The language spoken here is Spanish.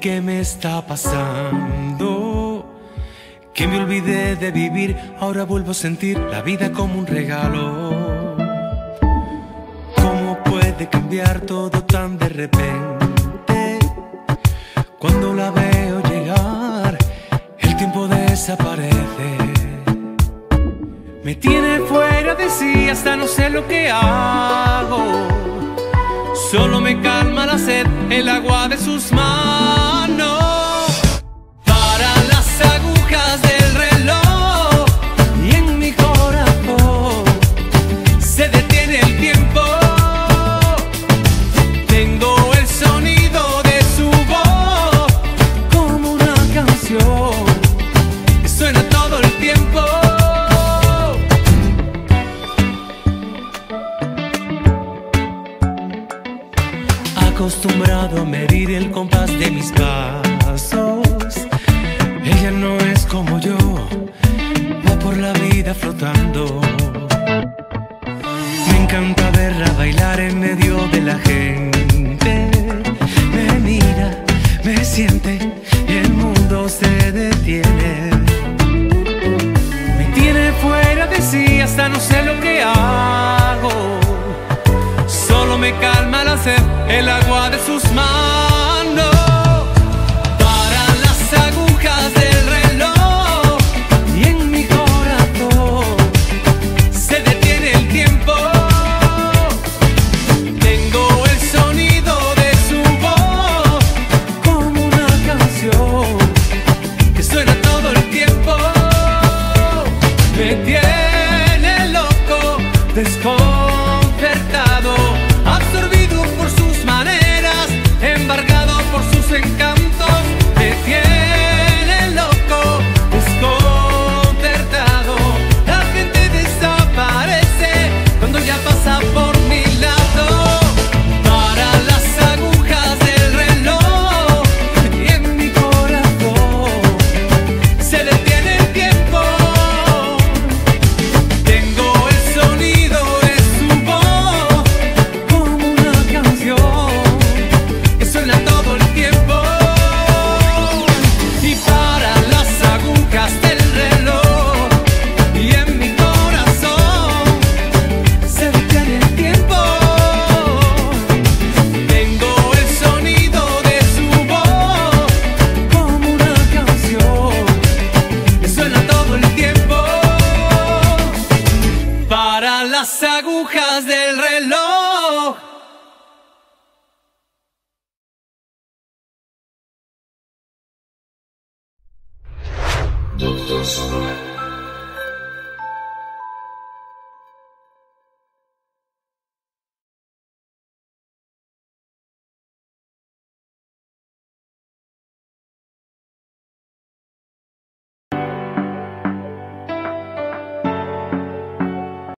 qué me está pasando. Que me olvidé de vivir, ahora vuelvo a sentir la vida como un regalo. ¿Cómo puede cambiar todo tan de repente? Cuando la veo llegar, el tiempo desaparece. Me tiene fuera de sí, hasta no sé lo que hago. Solo me calma la sed, el agua de sus manos. Acostumbrado a medir el compás de mis pasos. Ella no es como yo, va por la vida flotando. Me encanta verla bailar en medio de la gente. Me mira, me siente y el mundo se detiene. Me tiene fuera de sí, hasta no sé lo que hago. El agua de sus manos. Para las agujas del reloj y en mi corazón se detiene el tiempo. Tengo el sonido de su voz como una canción que suena todo el tiempo. Me tiene loco, desconcertado, agujas del reloj. Doctor.